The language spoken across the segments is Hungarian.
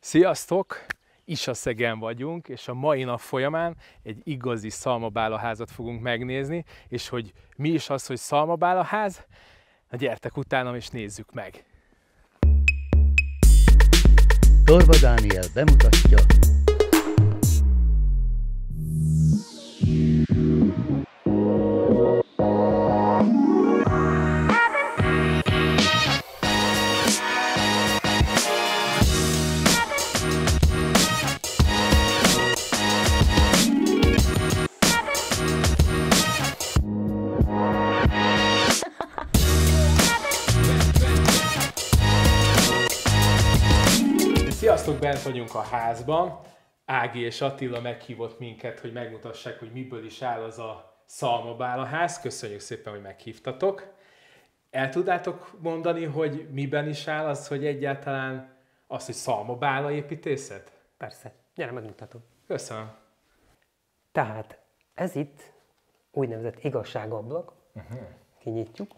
Sziasztok! Isaszegen vagyunk, és a mai nap folyamán egy igazi szalmabálaházat fogunk megnézni, és hogy mi is az, hogy szalmabálaház, na gyertek utánam és nézzük meg! Torba Dániel bemutatja vagyunk a házban. Ági és Attila meghívott minket, hogy megmutassák, hogy miből is áll az a szalmabálaház. Köszönjük szépen, hogy meghívtatok. El tudnátok mondani, hogy miben is áll az, hogy egyáltalán az, hogy szalmabála építészet? Persze, gyere megmutatom. Köszönöm. Tehát ez itt úgynevezett igazságablak, uh-huh. kinyitjuk.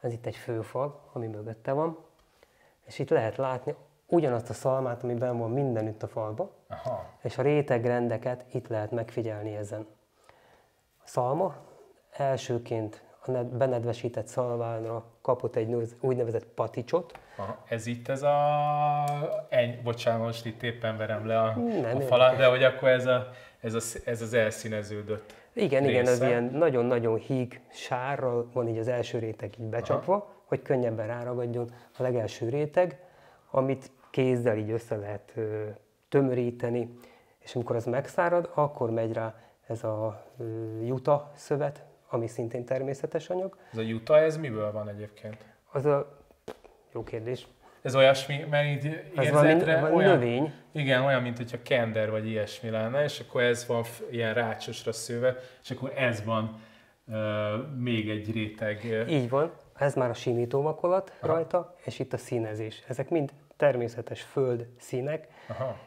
Ez itt egy főfal, ami mögötte van, és itt lehet látni ugyanazt a szalmát, ami benn van mindenütt a falba, Aha. és a rétegrendeket itt lehet megfigyelni ezen. A szalma elsőként a ned- benedvesített szalmánra kapott egy úgynevezett paticsot, Aha. Ez itt ez a... Eny... Bocsánat, most itt éppen verem le a, Nem, a falat, de hogy akkor ez, a, ez, a, ez az elszíneződött Igen, igen, ez része. ilyen nagyon-nagyon híg sárral van így az első réteg így becsapva, Aha. hogy könnyebben ráragadjon a legelső réteg, amit kézzel így össze lehet ö, tömöríteni, és amikor az megszárad, akkor megy rá ez a ö, juta szövet, ami szintén természetes anyag. Ez a juta, ez miből van egyébként? Az a jó kérdés. Ez olyasmi, mert így valami, érzetre valami olyan, növény. Igen, olyan, mint hogyha kender vagy ilyesmi lenne, és akkor ez van ilyen rácsosra szőve, és akkor ez van uh, még egy réteg. ö, Így van, ez már a simítóvakolat rajta, és itt a színezés. Ezek mind természetes föld színek, Aha.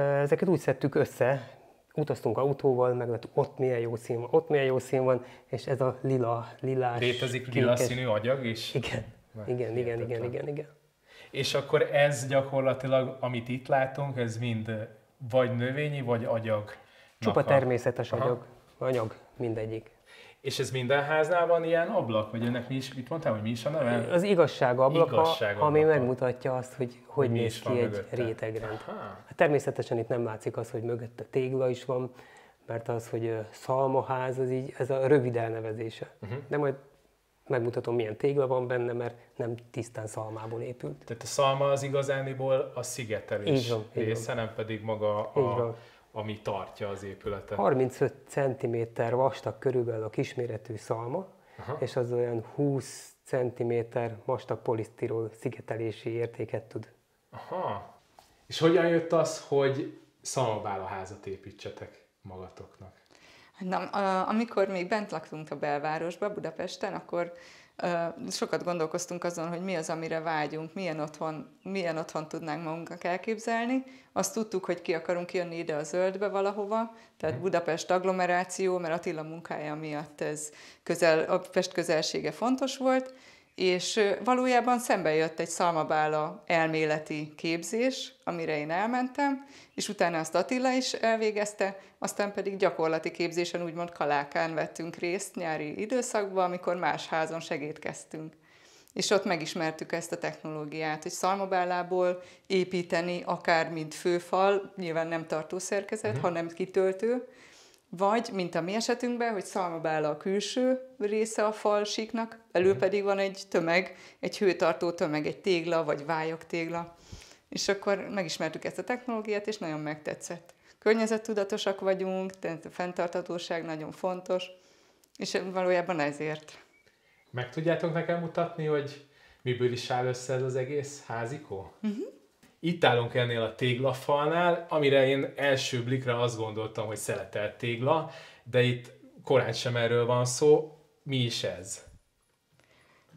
Ezeket úgy szedtük össze, utaztunk autóval, meglettük, ott milyen jó szín van, ott milyen jó szín van, és ez a lila, lilás, Létezik lila színű agyag is? Igen, Na, igen, igen, igen, igen, igen. És akkor ez gyakorlatilag, amit itt látunk, ez mind vagy növényi, vagy agyag. Csupa természetes Aha. anyag, anyag mindegyik. És ez minden háznál van ilyen ablak? Vagy ennek mi is, mit mondtál, hogy mi is a neve? Az igazság ablaka, Igazság ami ablaka. megmutatja azt, hogy hogy mi néz ki egy mögötte. rétegrend. Aha. Hát természetesen itt nem látszik az, hogy mögötte tégla is van, mert az, hogy szalmaház, az így, ez a rövid elnevezése. Mhm. De majd megmutatom, milyen tégla van benne, mert nem tisztán szalmából épült. Tehát a szalma az igazániból a szigetelés Így van, így van. része, nem pedig maga, Így a, van. Ami tartja az épületet. 35 cm vastag körülbelül a kisméretű szalma, Aha. és az olyan 20 cm vastag polisztirol szigetelési értéket tud. Aha. És hogyan jött az, hogy szalmabálaházat építsetek magatoknak? Na, amikor még bent laktunk a belvárosba, Budapesten, akkor sokat gondolkoztunk azon, hogy mi az, amire vágyunk, milyen otthon, milyen otthon tudnánk magunknak elképzelni. Azt tudtuk, hogy ki akarunk jönni ide a zöldbe valahova, tehát Budapest agglomeráció, mert Attila munkája miatt ez közel, a Pest közelsége fontos volt, és valójában szembe jött egy szalmabála elméleti képzés, amire én elmentem, és utána azt Attila is elvégezte, aztán pedig gyakorlati képzésen úgymond kalákán vettünk részt nyári időszakban, amikor más házon segítkeztünk. És ott megismertük ezt a technológiát, hogy szalmabálából építeni akár mint főfal, nyilván nem tartószerkezet, uh-huh. hanem kitöltő, vagy, mint a mi esetünkben, hogy szalmabála a külső része a falsíknak, belül pedig van egy tömeg, egy hőtartó tömeg, egy tégla, vagy vályok tégla. És akkor megismertük ezt a technológiát, és nagyon megtetszett. Környezettudatosak vagyunk, tehát a fenntarthatóság nagyon fontos, és valójában ezért. Meg tudjátok nekem mutatni, hogy miből is áll össze ez az egész házikó? Uh-huh. Itt állunk ennél a téglafalnál, amire én első blikre azt gondoltam, hogy szeletelt tégla, de itt korán sem erről van szó. Mi is ez?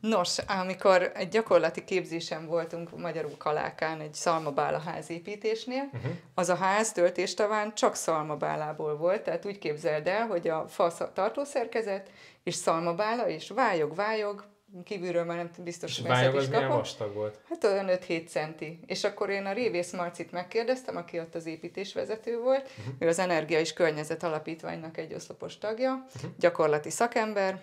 Nos, amikor egy gyakorlati képzésen voltunk magyarul Kalákán egy szalmabálaház építésnél, uh-huh. az a ház töltéstaván csak szalmabálából volt, tehát úgy képzeld el, hogy a fa sz- tartószerkezet és szalmabála, és vályog, vályog, kívülről már nem biztos, hogy a az is kapom. vastag volt? Hát olyan 5-7 centi. És akkor én a Révész Marcit megkérdeztem, aki ott az építésvezető volt. Uh-huh. Ő az Energia és Környezet Alapítványnak egy oszlopos tagja, uh-huh. gyakorlati szakember,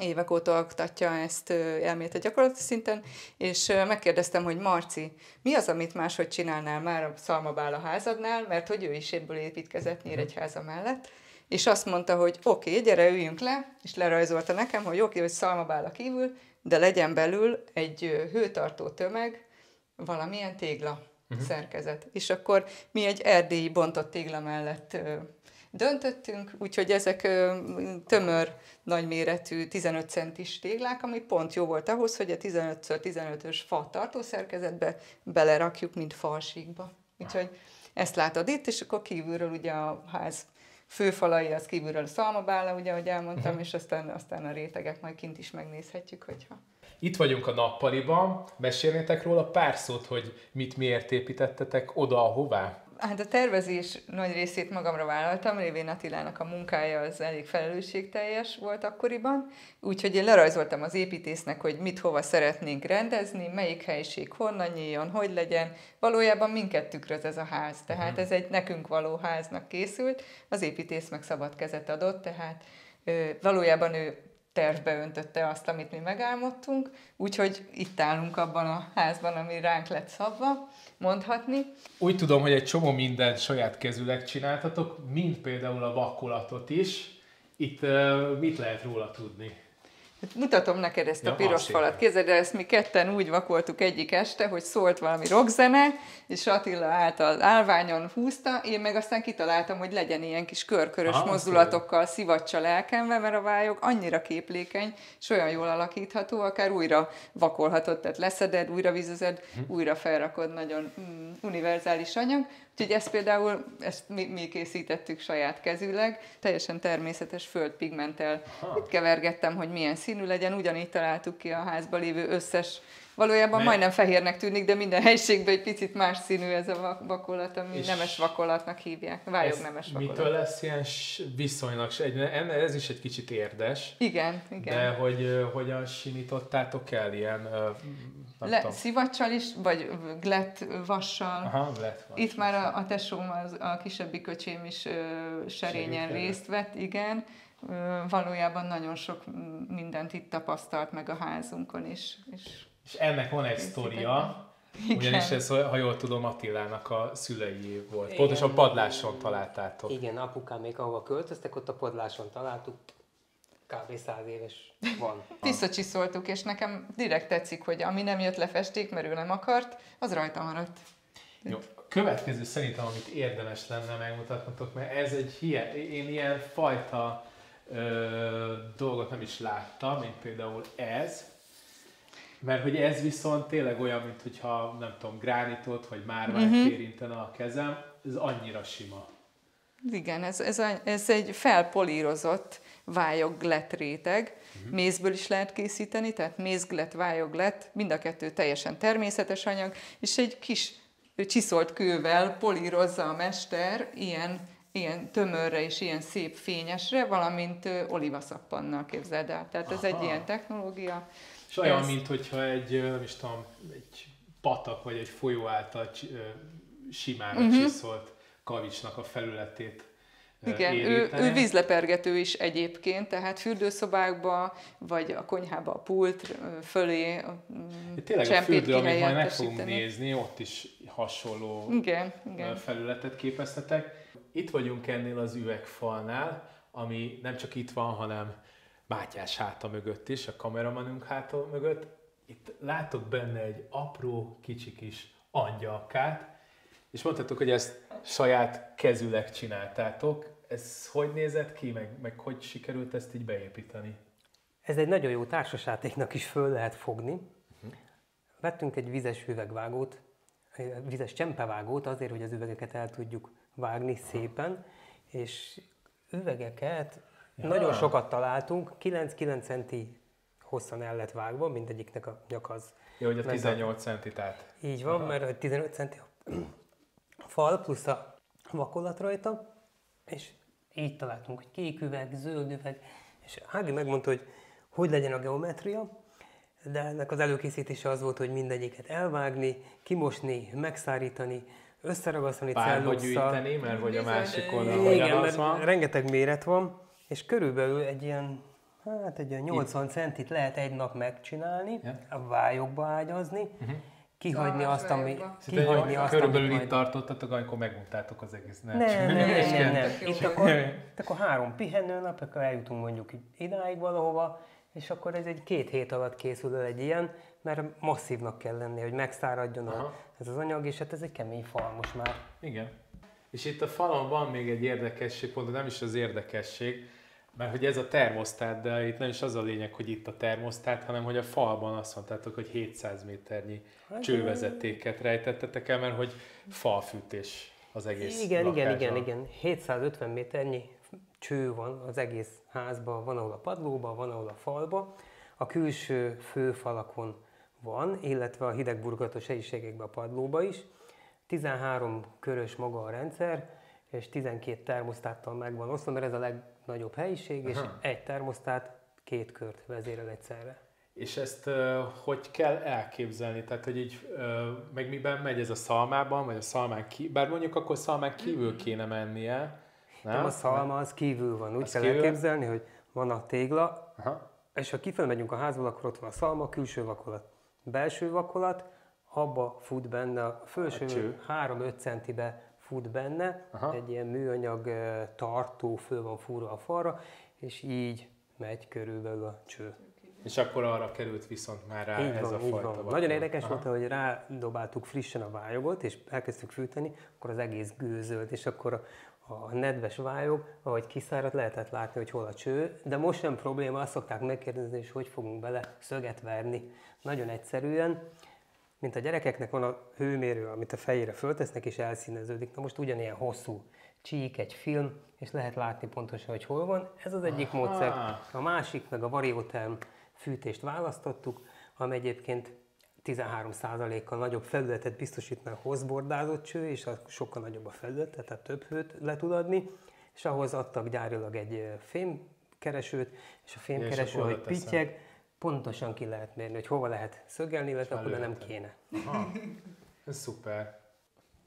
évek óta oktatja ezt ö, elméleti gyakorlati szinten, és megkérdeztem, hogy Marci, mi az, amit máshogy csinálnál már a Szalmabála házadnál, mert hogy ő is ebből építkezett Nyíregyháza mellett, és azt mondta, hogy oké, okay, gyere, üljünk le, és lerajzolta nekem, hogy oké, okay, hogy Szalmabála kívül, de legyen belül egy hőtartó tömeg, valamilyen tégla uh-huh. szerkezet. És akkor mi egy erdélyi bontott tégla mellett ö, döntöttünk, úgyhogy ezek ö, tömör, nagyméretű 15 centis téglák, ami pont jó volt ahhoz, hogy a 15x15-ös fa tartószerkezetbe belerakjuk, mint falsíkba. Úgyhogy ezt látod itt, és akkor kívülről ugye a ház főfalai, az kívülről a szalmabála, ugye, ahogy elmondtam, uh-huh. és aztán, aztán a rétegek majd kint is megnézhetjük, hogyha Itt vagyunk a nappaliban, mesélnétek róla pár szót, hogy mit miért építettetek oda, ahová? Hát a tervezés nagy részét magamra vállaltam, Révén Attilának a munkája az elég felelősségteljes volt akkoriban, úgyhogy én lerajzoltam az építésznek, hogy mit hova szeretnénk rendezni, melyik helyiség honnan nyíljon, hogy legyen. Valójában minket tükröz ez a ház, tehát ez egy nekünk való háznak készült, az építész meg szabad kezet adott, tehát valójában ő tervbe öntötte azt, amit mi megálmodtunk, úgyhogy itt állunk abban a házban, ami ránk lett szabva, mondhatni. Úgy tudom, hogy egy csomó mindent saját kezűleg csináltatok, mint például a vakolatot is. Itt mit lehet róla tudni? Mutatom neked ezt Ja, a piros szépen. falat. Képzeld el, ezt mi ketten úgy vakoltuk egyik este, hogy szólt valami rockzene, és Attila állt az állványon, húzta, én meg aztán kitaláltam, hogy legyen ilyen kis körkörös Aha, mozdulatokkal, szivacsal elkenve, mert a vályog annyira képlékeny, és olyan jól alakítható, akár újra vakolhatod, tehát leszeded, újra vizezed, Hm. újra felrakod, nagyon mm, univerzális anyag. Úgyhogy ezt például, ezt mi, mi készítettük saját kezűleg, teljesen természetes földpigmenttel. Itt kevergettem, hogy milyen színű legyen, ugyanígy találtuk ki a házban lévő összes, valójában Mert- majdnem fehérnek tűnik, de minden helyiségben egy picit más színű ez a vak- vakolat, ami nemes vakolatnak hívják. Vályog nemes vakolat. mitől lesz ilyen viszonylag, ez is egy kicsit érdes, Igen, igen. de hogy hogyan simítottátok el ilyen, nem Le, tudom. szivacsal is, vagy glett vassal. Aha, lett van. Itt már a, a tesóm, az, a kisebbi köcsém is ö, serényen részt vett, igen. Ö, valójában nagyon sok mindent itt tapasztalt meg a házunkon is. És És ennek van egy sztoria, ugyanis ez, ha jól tudom, Attilának a szülei volt. Igen. Pontosan padláson találtátok. Igen, apukám még ahova költöztek, ott a padláson találtuk, kb. 100 éves van. visszacsiszoltuk, és nekem direkt tetszik, hogy ami nem jött le festék, mert ő nem akart, az rajta maradt. Jó. A következő szerintem, amit érdemes lenne megmutatnotok, mert ez egy hie, én ilyen fajta ö, dolgot nem is láttam, mint például ez, mert hogy ez viszont tényleg olyan, mint hogyha nem tudom, gránitot vagy márványt uh-huh. érintene a kezem, ez annyira sima. Igen, ez, ez, a, ez egy felpolírozott vályoglet réteg. Uh-huh. Mézből is lehet készíteni, tehát mézglet, vályoglet, mind a kettő teljesen természetes anyag, és egy kis csiszolt kővel polírozza a mester ilyen, ilyen tömörre és ilyen szép fényesre, valamint olivaszappannal képzeld el. Tehát ez egy ilyen technológia. És olyan, mint hogyha egy, nem is tudom, egy patak vagy egy folyó által simára uh-huh. csiszolt kavicsnak a felületét Igen, ő, ő vízlepergető is egyébként, tehát fürdőszobákba, vagy a konyhába a pult fölé mm, Tényleg a fürdő, amit majd meg fogunk nézni, ott is hasonló Igen, igen. felületet képeztetek. Itt vagyunk ennél az üvegfalnál, ami nem csak itt van, hanem Mátyás háta mögött is, a kameramanunk háta mögött. Itt látok benne egy apró, kicsi kis angyalkát, és mondhatok, hogy ezt saját kezüleg csináltátok. Ez hogy nézett ki, meg, meg hogy sikerült ezt így beépíteni? Ez egy nagyon jó társasjátéknak is föl lehet fogni. Vettünk egy vizes üvegvágót, vizes csempevágót azért, hogy az üvegeket el tudjuk vágni szépen, és üvegeket Ja. nagyon sokat találtunk, 9-9 centi hosszan el lett vágva, mindegyiknek a nyak az. Jó, hogy a ment 18 centit át. Így van, mert a 15 centi a fal plusz a vakolat rajta, és így találtunk, hogy kék üveg, zöld üveg, és Ági megmondta, hogy hogy legyen a geometria, de ennek az előkészítése az volt, hogy mindegyiket elvágni, kimosni, megszárítani, összeragasztani Párba gyűjteni, mert hogy a Bizony, másik de- oldalon Igen, mert van. rengeteg méret van, és körülbelül egy ilyen, hát egy ilyen 80 centit lehet egy nap megcsinálni, Ja. a vályokba ágyazni, Mhm. Kihagyni Szalmás azt, ami, kihagyni azt, Körülbelül itt majd... tartottatok, amikor megmutattátok az egész. Nem, nem, nem, nem, nem. Jó. Itt akkor, itt akkor három pihenőnap, akkor eljutunk mondjuk idáig valahova, és akkor ez egy két hét alatt készül el egy ilyen, mert masszívnak kell lenni, hogy megszáradjon a, Aha. ez az anyag, és hát ez egy kemény fal most már. Igen. És itt a falon van még egy érdekesség, pont nem is az érdekesség, mert hogy ez a termosztát, de itt nem is az a lényeg, hogy itt a termosztát, hanem hogy a falban azt mondtátok, hogy 700 méternyi Hát, csővezetéket rejtettetek el, mert hogy falfűtés az egész Igen, igen, igen, lakásban. igen. 750 méternyi cső van az egész házban, van ahol a padlóban, van ahol a falba. A külső főfalakon van, illetve a hidegburgatós helyiségekben a padlóba is. 13 körös maga a rendszer, és 12 termosztáttal meg van osztva, mert ez a legnagyobb helyiség, és Aha. egy termosztát két kört vezérel egyszerre. És ezt uh, hogy kell elképzelni? Tehát, hogy így, uh, meg miben megy ez a szalmában, vagy a szalmán kívül, bár mondjuk akkor szalmán kívül kéne mennie, nem? Nem, a szalma az kívül van, úgy Az kell kívül? elképzelni, hogy van a tégla, Aha. És ha kifelé megyünk a házból, akkor ott van a szalma, külső vakolat. Belső vakolat, abba fut benne, a A felső cső. 3-5 centibe fut benne, Aha. egy ilyen műanyag tartó föl van fúrva a falra, és így megy körülbelül a cső. És akkor arra került viszont már rá így ez van, a így fajta van. Nagyon érdekes Aha. volt, hogy rádobáltuk frissen a vályogot, és elkezdtük fűteni, akkor az egész gőzölt, és akkor a, a nedves vályog, ahogy kiszáradt, lehetett látni, hogy hol a cső, de most sem probléma, azt szokták megkérdezni, hogy hogy fogunk bele szöget verni. Nagyon egyszerűen, mint a gyerekeknek van a hőmérő, amit a fejére föltesznek, és elszíneződik. Na most ugyanilyen hosszú csík, egy film, és lehet látni pontosan, hogy hol van. Ez az egyik Aha. módszer. A másik, meg a varióterm fűtést választottuk, ami egyébként 13%-kal nagyobb felületet biztosít, mert hosszbordázott cső, és a sokkal nagyobb a felület, tehát több hőt le tud adni, és ahhoz adtak gyárilag egy fémkeresőt, és a fémkereső, hogy pittyeg, pontosan ki lehet mérni, hogy hova lehet szögelni, illetve akkor nem kéne. Aha. Ez szuper.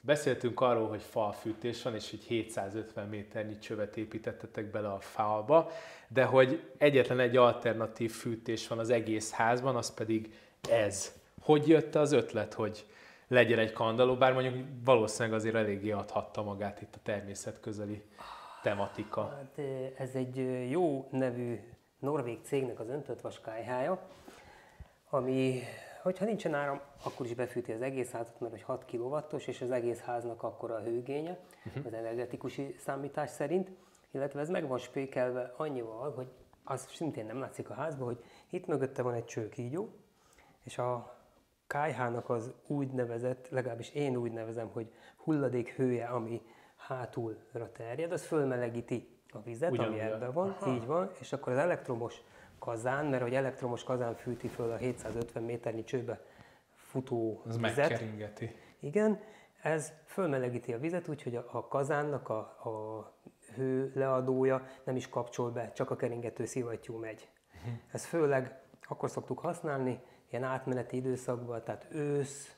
Beszéltünk arról, hogy falfűtés van, és hogy 750 méternyi csövet építettetek bele a falba, de hogy egyetlen egy alternatív fűtés van az egész házban, az pedig ez. Hogy jött az ötlet, hogy legyen egy kandalló, bár mondjuk valószínűleg azért eléggé adhatta magát itt a természet közeli tematika. Hát ez egy jó nevű norvég cégnek az öntött vas kályhája, ami, hogyha nincsen áram, akkor is befűti az egész házat, mert hogy 6 kW-os, és az egész háznak akkora a hőgénye, uh-huh. az energetikusi számítás szerint, illetve ez meg van spékelve annyival, hogy az szintén nem látszik a házban, hogy itt mögötte van egy csőkígyó, és a kájhának az úgynevezett, legalábbis én úgy nevezem, hogy hulladék hője, ami hátulra terjed, az fölmelegíti a vizet, Ugyanúgy. ami ebben van, Aha. így van, és akkor az elektromos kazán, mert hogy elektromos kazán fűti föl a 750 méternyi csőbe futó Ez vizet, megkeringeti. igen, ez fölmelegíti a vizet, úgyhogy a, a kazánnak a, a hő leadója nem is kapcsol be, csak a keringető szivattyú megy. Ez főleg akkor szoktuk használni, ilyen átmeneti időszakban, tehát ősz,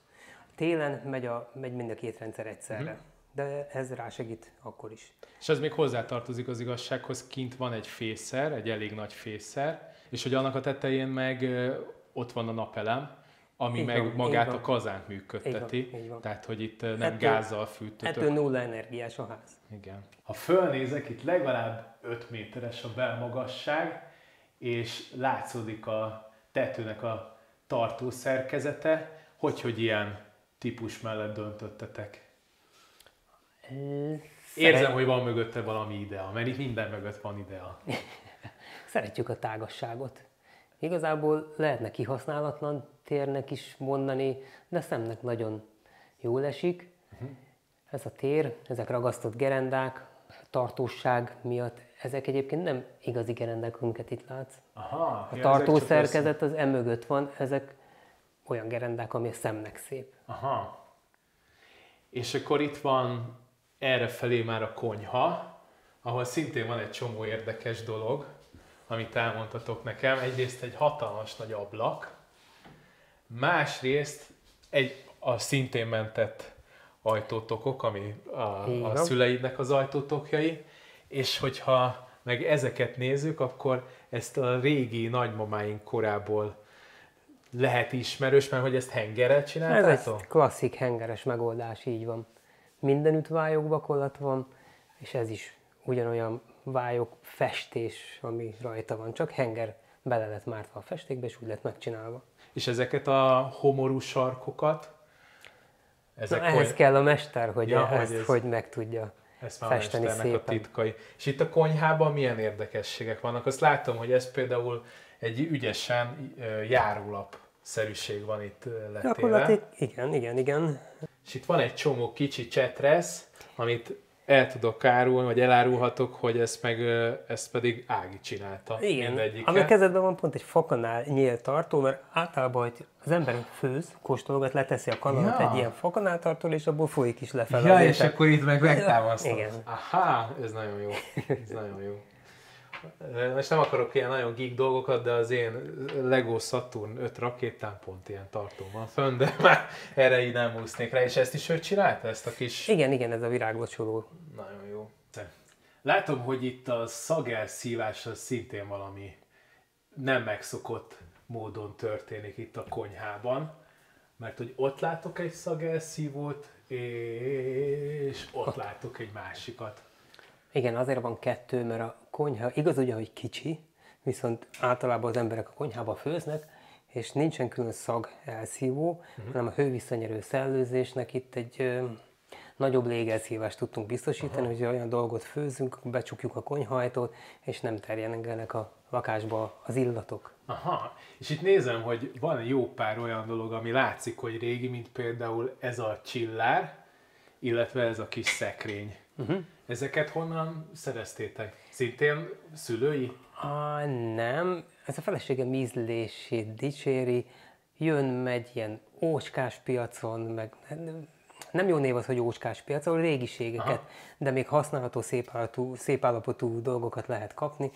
télen megy, a, megy mind a két rendszer egyszerre. De ez rásegít akkor is. És ez még hozzátartozik az igazsághoz, kint van egy fészer, egy elég nagy fészer, és hogy annak a tetején meg ott van a napelem, ami Így meg van, magát van. a kazánt működteti. Így van, így van. Tehát, hogy itt nem Ettől- gázzal fűtötök. Ettől nulla energiás a ház. Igen. Ha fölnézek, itt legalább 5 méteres a belmagasság, és látszódik a tetőnek a tartó szerkezete, hogy, hogy ilyen típus mellett döntöttetek. Érzem, hogy van mögötte valami idea, mert itt minden mögött van idea. Szeretjük a tágasságot. Igazából lehetne kihasználatlan térnek is mondani, de szemnek nagyon jól esik. Ez a tér, ezek ragasztott gerendák, tartóság miatt, ezek egyébként nem igazi gerendák, amiket itt látsz. Aha, A ja, ezek tartó csak szerkezet az emögött van, ezek olyan gerendák, ami a szemnek szép. Aha. És akkor itt van erre felé már a konyha, ahol szintén van egy csomó érdekes dolog, amit elmondtatok nekem. Egyrészt egy hatalmas nagy ablak, Másrészt egy a szintén mentett ajtótokok, ami a, a szüleidnek az ajtótokjai, és hogyha meg ezeket nézzük, akkor ezt a régi nagymamáink korából lehet ismerős, mert hogy ezt hengerrel Ez csináltátok? egy klasszik hengeres megoldás, így van. Mindenütt vályog vakolat van, és ez is ugyanolyan vályog festés, ami rajta van, csak henger bele lett mártva a festékbe, és úgy lett megcsinálva. És ezeket a homorú sarkokat, Ezek Na, ehhez hogy, kell a mester, hogy Ja, hogy ezt ez- hogy meg tudja ezt már festeni a mesternek a szépen. titkai. És itt a konyhában milyen érdekességek vannak? Azt látom, hogy ez például egy ügyesen ö, járólap szerűség van itt letéve. Gyakorlatilag igen, igen, igen. És itt van egy csomó kicsi csetresz, amit el tudok árulni, vagy elárulhatok, hogy ezt, meg, ezt pedig Ági csinálta. Igen, ami kezedben van pont egy fakanál nyílt tartó, mert általában, hogy az ember főz, kóstolgat, leteszi a kanalat Ja. egy ilyen fakanál tartóra, és abból folyik is lefelé. Ja, és akkor itt meg megtámasztod. Igen. Aha, ez nagyon jó. Ez nagyon jó. Most nem akarok ilyen nagyon geek dolgokat, de az én Lego Saturn 5 rakétán pont ilyen tartó van fönn, de már erre így nem úsznék rá. És ezt is ő csinálta, ezt a kis... Igen, igen, ez a viráglocsoló. Nagyon jó. Látom, hogy itt a szagelszívás az szintén valami nem megszokott módon történik itt a konyhában, mert hogy ott látok egy szagelszívót, és ott látok egy másikat. Igen, azért van kettő, mert a konyha igaz ugye, hogy kicsi, viszont általában az emberek a konyhába főznek, és nincsen külön szag elszívó, uh-huh. hanem a hővisszanyerő szellőzésnek itt egy ö, nagyobb légelszívást tudtunk biztosítani, hogy olyan dolgot főzünk, becsukjuk a konyhajtót, és nem terjenek a lakásba az illatok. Aha, és itt nézem, hogy van jó pár olyan dolog, ami látszik, hogy régi, mint például ez a csillár, illetve ez a kis szekrény. Uh-huh. Ezeket honnan szereztétek? Szintén szülői? Á, nem, ez a feleségem ízlését dicséri, jön, megy ilyen ócskás piacon, meg nem jó név az, hogy ócskás piacon, régiségeket, Aha. de még használható, szép állapotú, szép állapotú dolgokat lehet kapni.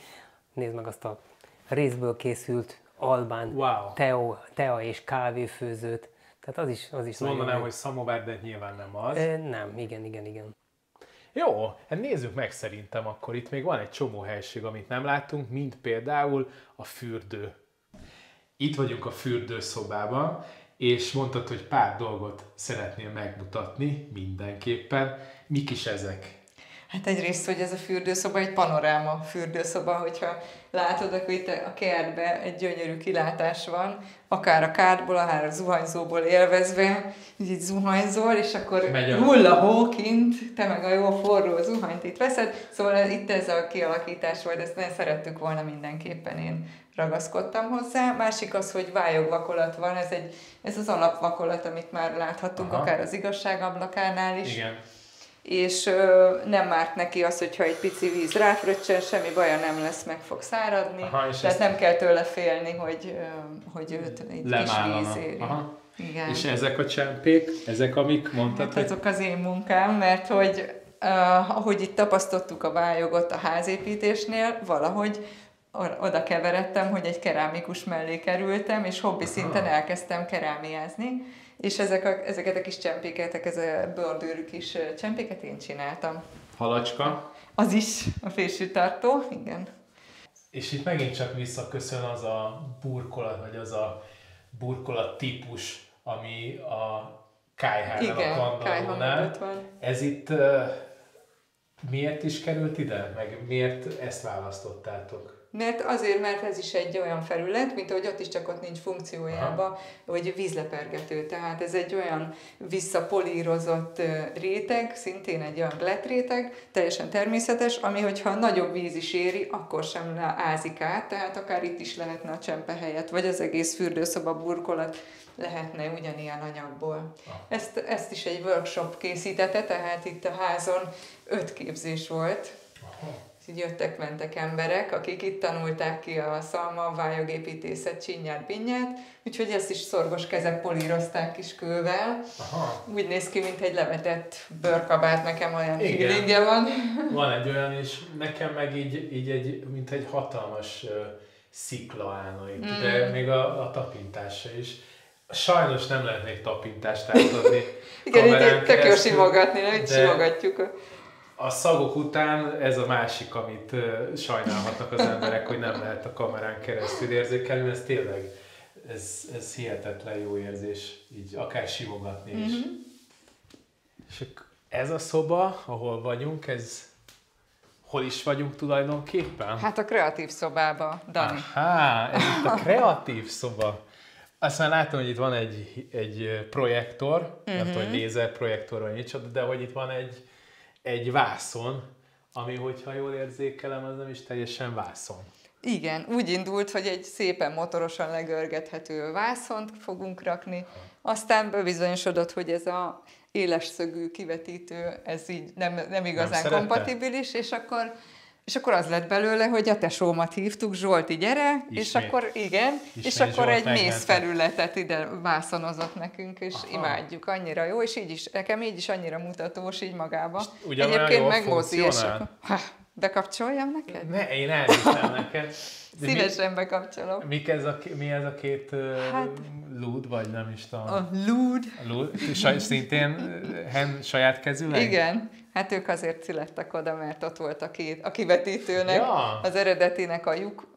Nézd meg azt a részből készült albán Wow. teo, tea és kávéfőzőt. Tehát az is, az is mondanám, hogy szamovár, de nyilván nem az. Ö, Nem, igen, igen, igen. Jó, hát nézzük meg szerintem akkor. Itt még van egy csomó helység, amit nem láttunk, mint például a fürdő. Itt vagyunk a fürdőszobában, és mondtad, hogy pár dolgot szeretnél megmutatni mindenképpen. Mik is ezek? Hát egyrészt, hogy ez a fürdőszoba egy panoráma fürdőszoba, hogyha látod, akkor itt a kertbe egy gyönyörű kilátás van, akár a kádból, akár a zuhanyzóból élvezve, így zuhanyzol, és akkor hull a hó kint, te meg a jó forró zuhanyt itt veszed, szóval itt ez a kialakítás volt, ezt nem szerettük volna mindenképpen, én ragaszkodtam hozzá. Másik az, hogy vályogvakolat van, ez, egy, ez az alapvakolat, amit már láthattunk, Aha. akár az igazságablakánál is Igen. És nem árt neki az, hogyha egy pici víz ráfröccsen, semmi baja nem lesz, meg fog száradni, Aha, és tehát nem kell tőle félni, hogy, hogy őt egy kis Lemállana. víz éri. Aha. Igen. És ezek a csempék, ezek amik mondtad, Hát azok az én munkám, mert hogy uh, ahogy itt tapasztottuk a vályogot a házépítésnél, valahogy oda keveredtem, hogy egy kerámikus mellé kerültem, és hobbi szinten elkezdtem kerámiázni, és ezek a, ezeket a kis csempéket, ez a bordőrű kis csempéket én csináltam. Halacska. Az is a fésűtartó, igen. És itt megint csak visszaköszön az a burkolat, vagy az a burkolat típus, ami a kájhánál, Igen, a van. Ez itt uh, miért is került ide? Meg miért ezt választottátok? Mert azért, mert ez is egy olyan felület, mint ahogy ott is csak ott nincs funkciójában, hogy vízlepergető. Tehát ez egy olyan visszapolírozott réteg, szintén egy olyan gletréteg, teljesen természetes, ami hogyha nagyobb víz is éri, akkor sem ázik át, tehát akár itt is lehetne a csempe helyett, vagy az egész fürdőszoba burkolat lehetne ugyanilyen anyagból. Ezt, ezt is egy workshop készítette, tehát itt a házon öt képzés volt, így jöttek, mentek emberek, akik itt tanulták ki a szalma, vályogépítészet, csinyát, binyát, úgyhogy ezt is szorgos kezek polírozták kis kővel. Aha. Úgy néz ki, mint egy levetett bőrkabát, nekem olyan feelingje van. Van egy olyan, és nekem meg így, így egy, mint egy hatalmas uh, szikla állna itt, Mm. de még a, a tapintása is. Sajnos nem lehet még tapintást átadni. Igen, így tök jó simogatni, nem? Így de simogatjuk. A szagok után ez a másik, amit sajnálhatnak az emberek, hogy nem lehet a kamerán keresztül érzékelni, mert ez tényleg, ez, ez hihetetlen jó érzés, így akár simogatni is. Mhm. És ez a szoba, ahol vagyunk, ez hol is vagyunk tulajdonképpen? Hát a kreatív szobába, Dani. Aha, ez itt a kreatív szoba. Aztán látom, hogy itt van egy, egy projektor, uh-huh. nem tudom, hogy lézer projektor vagy micsoda, de hogy itt van egy, egy vászon, ami, hogyha jól érzékelem, az nem is teljesen vászon. Igen, úgy indult, hogy egy szépen motorosan legörgethető vászont fogunk rakni, aztán bebizonyosodott, hogy ez a éles szögű kivetítő, ez így nem, nem igazán szerette? kompatibilis, és akkor, és akkor az lett belőle, hogy a tesómat hívtuk, Zsolti, gyere, és Ismét. akkor igen, és Ismét akkor Zsolt egy mész megment. felületet ide vászonozott nekünk, és Aha. imádjuk, annyira jó, és így is, nekem így is annyira mutatós így magába. Egyébként jól meg mozi, és akkor- Ha, bekapcsoljam neked? Ne, én elhiszem neked. De mi- Szívesen bekapcsolom. Mik ez a, mi ez a két hát, lúd, vagy nem is tudom. A lúd. Lúd, saj, szintén hen, saját kezűleg? Igen, hát ők azért születtek oda, mert ott volt a, két, a kivetítőnek, Ja. az eredetinek a lyuk,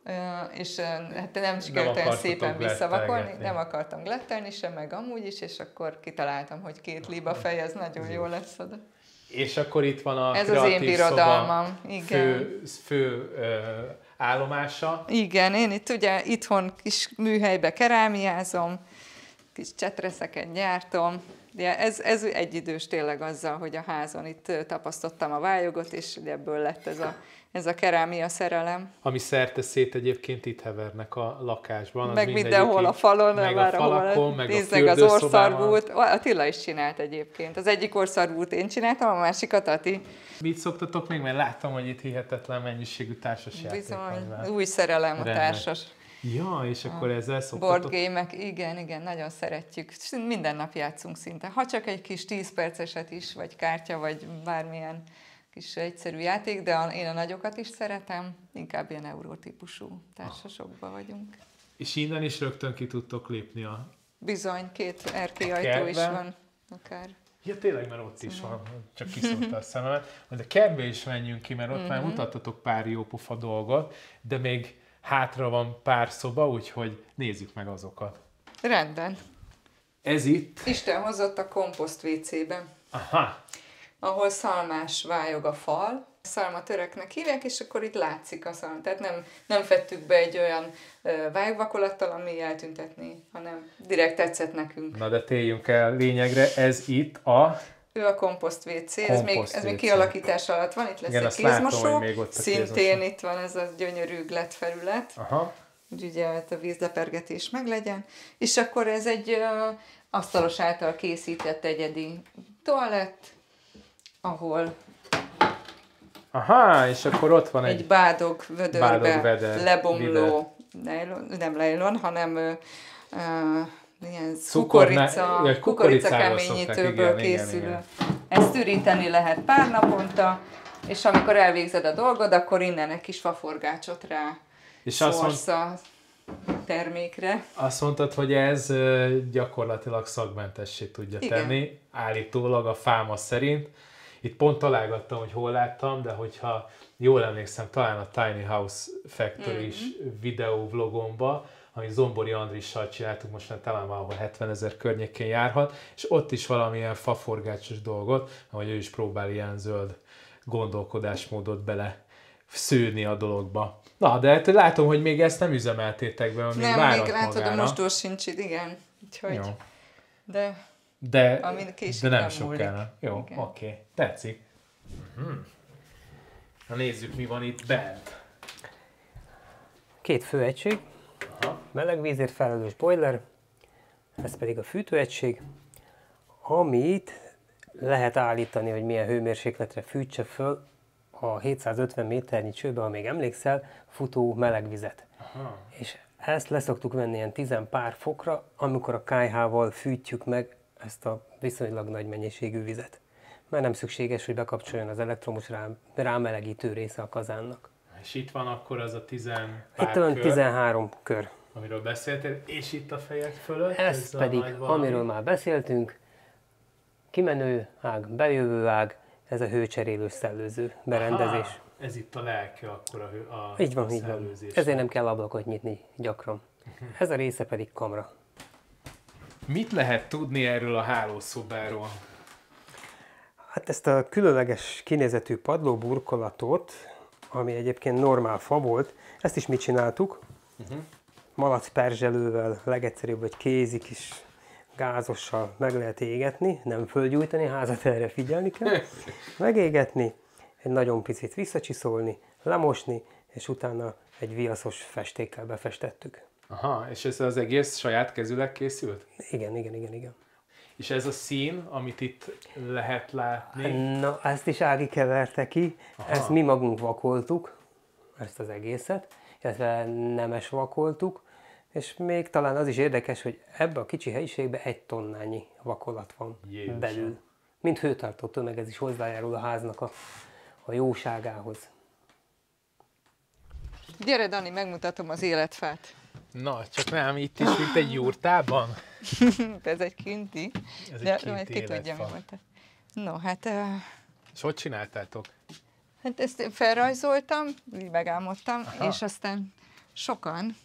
és hát nem sikerült olyan szépen visszavakolni, nem akartam glettelni sem, meg amúgy is, és akkor kitaláltam, hogy két liba fej, ez nagyon jó lesz oda. És akkor itt van a Ez az én birodalmam, igen. fő, fő ö, állomása. Igen, én itt ugye itthon kis műhelybe kerámiázom, kis csetreszeket gyártom. Ugye ez, ez egyidős tényleg azzal, hogy a házon itt tapasztottam a vályogot, és ebből lett ez a, ez a kerámia szerelem. Ami szerte szét egyébként itt hevernek a lakásban. az meg mindenhol a falon, meg a falakon, meg a az orszarvút. Attila is csinált egyébként. Az egyik orszarvút én csináltam, a másikat Ati. Mit szoktatok még? Mert láttam, hogy itt hihetetlen mennyiségű társas játék van. Bizony, már. új szerelem a társas. Ja, és akkor ezzel szoktatok... game igen, igen, nagyon szeretjük. Minden nap játszunk szinte. Ha csak egy kis 10 perceset is, vagy kártya, vagy bármilyen kis egyszerű játék, de a- én a nagyokat is szeretem, inkább ilyen eurótípusú társasokban vagyunk. És innen is rögtön ki tudtok lépni a... Bizony, két erkélyajtó is kertben? van, akár. Ja, tényleg, mert ott is van, csak kiszokta a szememet. De kertbe is menjünk ki, mert ott Mhm. már mutattatok pár jó pofa dolgot, de még hátra van pár szoba, úgyhogy nézzük meg azokat. Rendben. Ez itt, Isten hozott a komposzt WC-be, aha, ahol szalmás vályog a fal, szalmatöröknek hívják, és akkor itt látszik a szalma. Tehát nem, nem fettük be egy olyan ö, vályogvakolattal, ami eltüntetné, hanem direkt tetszett nekünk. na de térjünk el lényegre, ez itt a... Ő a komposzt WC, ez még, ez még kialakítás alatt van, itt lesz Igen, egy látom, kézmosó, hogy még ott a szintén kézmosó. itt van ez a gyönyörű glett felület, Aha, hogy ugye hát a vízlepergetés meglegyen, és akkor ez egy ö, asztalos által készített egyedi toalett, ahol aha, és akkor ott van egy egy... bádog vödörbe Bádog veder, lebomló, nejlon, nem lejlon, hanem ö, ilyen kukorica, ja, kukorica keményítőből szokták, igen, igen, készülő. igen. Ezt üríteni lehet pár naponta, és amikor elvégzed a dolgod, akkor innen egy kis faforgácsot rá És azt, mond, a termékre. azt mondtad, hogy ez gyakorlatilag szagmentessé tudja Igen. tenni, állítólag a fáma szerint. Itt pont találgattam, hogy hol láttam, de hogyha jól emlékszem, talán a Tiny House Factory is videó vlogomba, amit Zombori Andrissal csináltuk, most már talán valahol 70 ezer környékén járhat, és ott is valamilyen faforgácsos dolgot, ahogy ő is próbál ilyen zöld gondolkodásmódot bele szőni a dologba. Na, de hát látom, hogy még ezt nem üzemeltétek be, még nem, még látod, a magára. mostól sincs itt, igen. Úgyhogy, Jó. de De, de nem, sokára. Jó, oké. Okay. Tetszik. Mhm. Na nézzük, mi van itt bent. Két főegység, Aha. meleg vízért felelős boiler, ez pedig a fűtőegység, amit lehet állítani, hogy milyen hőmérsékletre fűtse föl a 750 méternyi csőbe, ha még emlékszel, futó melegvizet. Aha. És ezt leszoktuk venni ilyen tizen pár fokra, amikor a kájhával fűtjük meg ezt a viszonylag nagy mennyiségű vizet. Mert nem szükséges, hogy bekapcsoljon az elektromos rá, rámelegítő része a kazánnak. És itt van akkor az a tizen Itt pár olyan kör. 13 kör. amiről beszéltél, és itt a fejed fölött? Ez a pedig, amiről már beszéltünk, kimenő ág, bejövő ág, ez a hőcserélő szellőző berendezés. Aha, ez itt a lelke akkor a, hő- a Így van, a így van. Ezért nem kell ablakot nyitni gyakran. Ez a része pedig kamra. Mit lehet tudni erről a hálószobáról? Hát ezt a különleges kinézetű padlóburkolatot, ami egyébként normál fa volt, ezt is mi csináltuk. Uh-huh. Malac perzselővel, legegyszerűbb, hogy kézi kis gázossal meg lehet égetni, nem fölgyújtani, a házat erre figyelni kell. Megégetni, egy nagyon picit visszacsiszolni, lemosni, és utána egy viaszos festékkel befestettük. Aha, és ez az egész saját kezüleg készült? Igen, igen, igen, igen. És ez a szín, amit itt lehet látni, Na, ezt is Ági keverte ki, Aha. ezt mi magunk vakoltuk, ezt az egészet, illetve nemes vakoltuk, és még talán az is érdekes, hogy ebbe a kicsi helyiségbe egy tonnányi vakolat van Jézusom. belül. Mint hőtartó tömeg, ez is hozzájárul a háznak a, a jóságához. Gyere, Dani, megmutatom az életfát. Na, csak nem, itt is, mint egy jurtában. Ez egy kinti. Ez egy de kinti majd ki tudja, mi volt. No, hát, uh, És hogy csináltátok? hát ezt felrajzoltam, így megálmodtam, Aha. és aztán sokan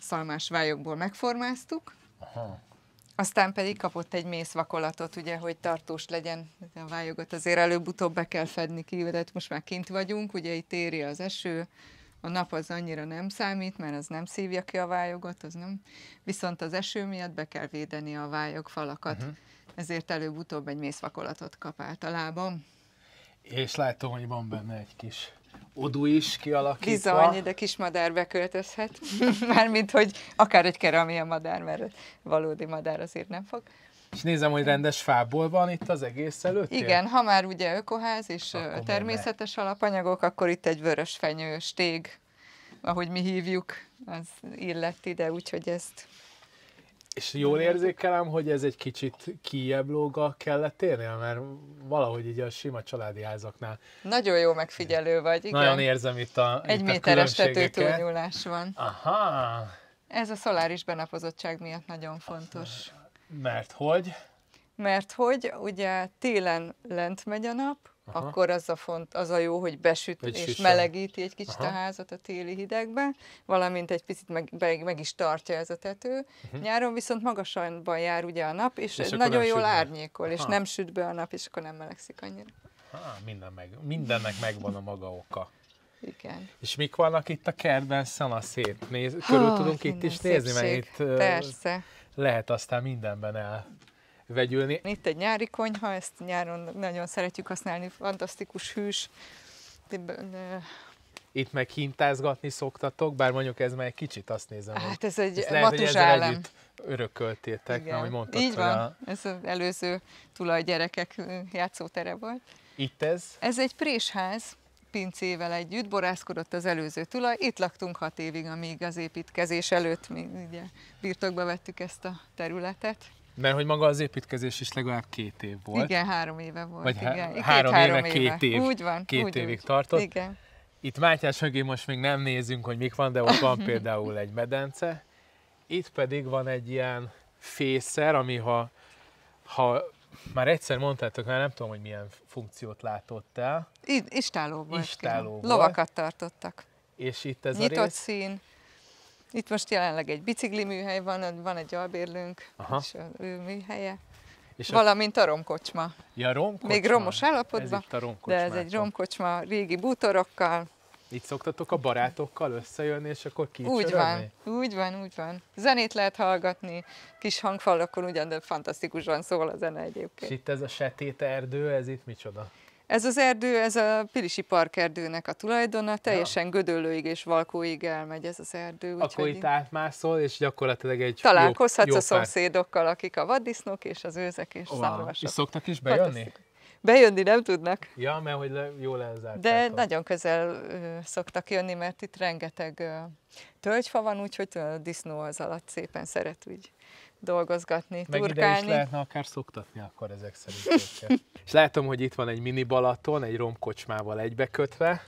szalmás vályokból megformáztuk, Aha. aztán pedig kapott egy mészvakolatot, ugye, hogy tartós legyen. A vályogot azért előbb-utóbb be kell fedni ki, de most már kint vagyunk, ugye itt éri az eső, a nap az annyira nem számít, mert az nem szívja ki a vályogot, az nem. Viszont az eső miatt be kell védeni a vályog falakat, uh-huh. ezért előbb-utóbb egy mészvakolatot kap általában. És látom, hogy van benne egy kis odú is kialakítva. Bizony, de kis madár beköltözhet. Mármint, hogy akár egy keramia madár, mert valódi madár azért nem fog. És nézem, hogy rendes fából van itt az egész előtt. Igen, ha már ugye ökoház és Akkor természetes alapanyagok, akkor itt egy vörös fenyő stég, ahogy mi hívjuk, az illett ide, úgyhogy ezt És jól érzékelem, hogy ez egy kicsit kijebb lóg a kelleténél, mert valahogy így a sima családi házaknál nagyon jó megfigyelő vagy, igen. nagyon érzem itt a egy itt méteres tetőtúlnyúlás van. Aha, Ez a szoláris benapozottság miatt nagyon fontos. Mert hogy? Mert hogy ugye télen lent megy a nap, Aha. Akkor az a, font, az a jó, hogy besüt Hogy és süssön. melegíti egy kicsit Aha. a házat a téli hidegbe, valamint egy picit meg, meg, meg is tartja ez a tető. Uh-huh. Nyáron viszont magasabban jár ugye a nap, és, És és nagyon jól süt be. árnyékol, és Aha. nem süt be a nap, és akkor nem melegszik annyira. Ha, minden meg, mindennek megvan a maga oka. Igen. És mik vannak itt a kertben szana szép? Néz, körül Ah, tudunk itt is nézni, mert itt Persze. Lehet aztán mindenben elvegyülni. Itt egy nyári konyha, ezt nyáron nagyon szeretjük használni, fantasztikus hűs. Itt meg hintázgatni szoktatok, bár mondjuk ez már egy kicsit azt nézem, hogy Hát ez egy ezt lehet, hogy matuzsálem. együtt örököltétek, Igen. ahogy mondtad, Így hogy van, a, ez az előző tulajgyerekek ö, játszótere volt. itt ez, Ez egy présház, pincével együtt, borászkodott az előző tulaj. Itt laktunk hat évig, amíg az építkezés előtt mi ugye birtokba vettük ezt a területet. mert hogy maga az építkezés is legalább két év volt. Igen, három éve volt. Vagy há- igen. három éve, két év. Úgy van. Két úgy, évig úgy. tartott. Igen. Itt Mátyás mögé most még nem nézünk, hogy mik van, de ott van például egy medence. Itt pedig van egy ilyen fészer, ami ha, ha már egyszer mondtátok, már nem tudom, hogy milyen funkciót látott el, istáló volt. Istáló volt. Lovakat tartottak. és itt ez Nyitott a rész, szín. Itt most jelenleg egy bicikli műhely van, van egy albérlőnk, Aha. és ő műhelye. és Valamint a romkocsma. ja, romkocsma. Még romos állapotban, Ez a de ez egy romkocsma régi bútorokkal. Itt szoktatok a barátokkal összejönni, és akkor Úgy van, kicsörögni? úgy van, úgy van. Zenét lehet hallgatni, kis hangfalakon ugyan, de fantasztikusan szól a zene És egyébként. itt ez a setét erdő, ez itt micsoda? Ez az erdő, ez a Pilisi Parkerdőnek a tulajdona, teljesen Gödöllőig és Valkóig elmegy ez az erdő. Akkor úgyhogy itt átmászol, és gyakorlatilag egy Találkozhatsz jó, jó a szomszédokkal, akik a vaddisznók és az őzek és Wow. szarvasok. És szoktak is bejönni? Fantasztikus. Bejönni nem tudnak, Ja, mert hogy le, jól elzárták. de a- nagyon közel ö, szoktak jönni, mert itt rengeteg ö, tölgyfa van, úgyhogy a disznó az alatt szépen szeret úgy dolgozgatni, Meg ide is turkálni. lehetne akár szoktatni akkor ezek szerint. És látom, hogy itt van egy mini Balaton, egy romkocsmával egybekötve.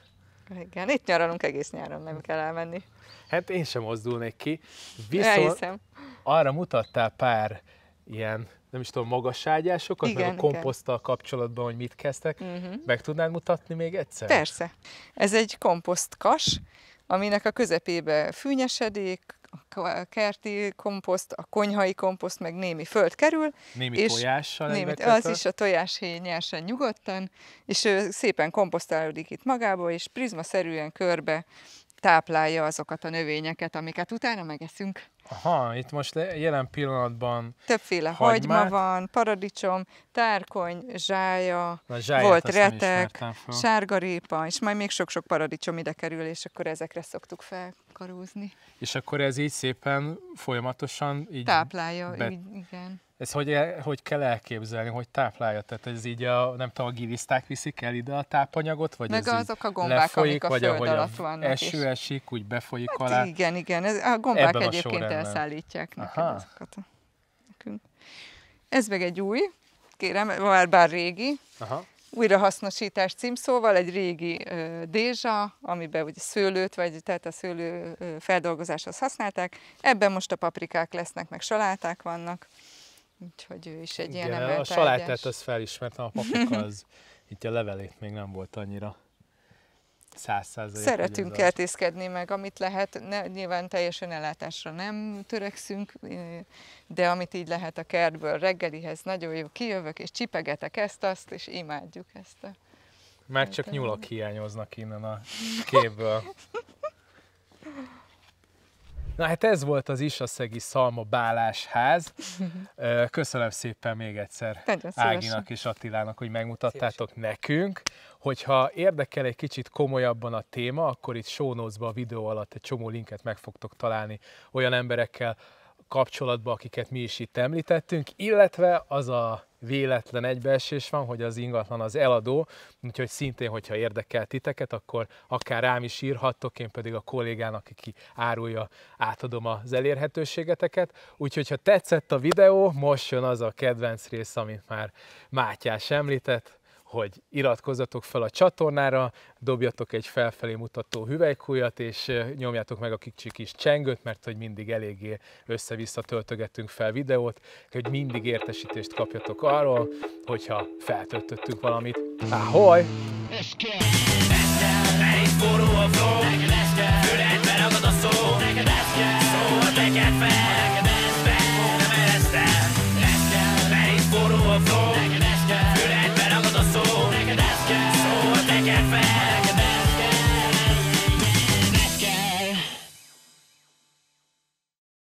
Igen, itt nyaralunk egész nyáron, nem kell elmenni. Hát én sem mozdulnék ki. Viszont arra mutattál pár ilyen, nem is tudom, magasságyásokat, igen, meg a komposzttal kapcsolatban, hogy mit kezdtek. Uh-huh. Meg tudnád mutatni még egyszer? Persze. Ez egy komposztkas, aminek a közepébe fűnyesedék, a kerti komposzt, a konyhai komposzt, meg némi föld kerül. Némi és tojással némi, Az is a tojáshéj nyersen nyugodtan, és ő szépen komposztálódik itt magába, és prizmaszerűen körbe táplálja azokat a növényeket, amiket utána megeszünk. Aha, itt most jelen pillanatban Többféle hagymát. hagyma van, paradicsom, tárkony, zsája, volt retek, sárgarépa, és majd még sok-sok paradicsom ide kerül, és akkor ezekre szoktuk felkarózni. És akkor ez így szépen folyamatosan így... Táplálja, be... így, igen. Ez hogy, hogy kell elképzelni, hogy táplálja? Tehát ez így a, nem tudom, a giliszták viszik el ide a tápanyagot? Vagy Meg ez azok a gombák, lefolyik, amik a föld alatt vannak. eső esik, úgy befolyik hát alá? Igen, igen. Ez, a gombák Ebben egyébként a elszállítják neked Aha. azokat. A, nekünk. Ez meg egy új, kérem, már bár régi. Aha újrahasznosítás címszóval egy régi ö, dézsa, amiben ugye szőlőt, vagy tehát a szőlő ö, feldolgozáshoz használták. Ebben most a paprikák lesznek, meg saláták vannak. Úgyhogy ő is egy Igen, ilyen A salátát az felismertem, a paprika az itt a levelét még nem volt annyira száz százalék. Szeretünk kertészkedni meg, amit lehet, ne, nyilván teljesen ellátásra nem törekszünk, de amit így lehet a kertből reggelihez nagyon jó, kijövök és csipegetek ezt-azt, és imádjuk ezt a... Már csak nyulak hiányoznak innen a képből. Na hát ez volt az Isaszegi Szalma Bálásház. Köszönöm szépen még egyszer Áginak és Attilának, hogy megmutattátok Szívesen. nekünk. Hogyha érdekel egy kicsit komolyabban a téma, akkor itt show a videó alatt egy csomó linket meg fogtok találni olyan emberekkel kapcsolatban, akiket mi is itt említettünk, illetve az a véletlen egybeesés van, hogy az ingatlan az eladó, úgyhogy szintén, hogyha érdekel titeket, akkor akár rám is írhattok, én pedig a kollégának, aki árulja, átadom az elérhetőségeteket. Úgyhogy, ha tetszett a videó, most jön az a kedvenc rész, amit már Mátyás említett, hogy iratkozzatok fel a csatornára, dobjatok egy felfelé mutató hüvelykújat, és nyomjátok meg a kicsi kis csengőt, mert hogy mindig eléggé össze-vissza töltögetünk fel videót, hogy mindig értesítést kapjatok arról, hogyha feltöltöttünk valamit. Ahoy! Neked lesz kell, szó, neked lesz kell, szó, neked fel.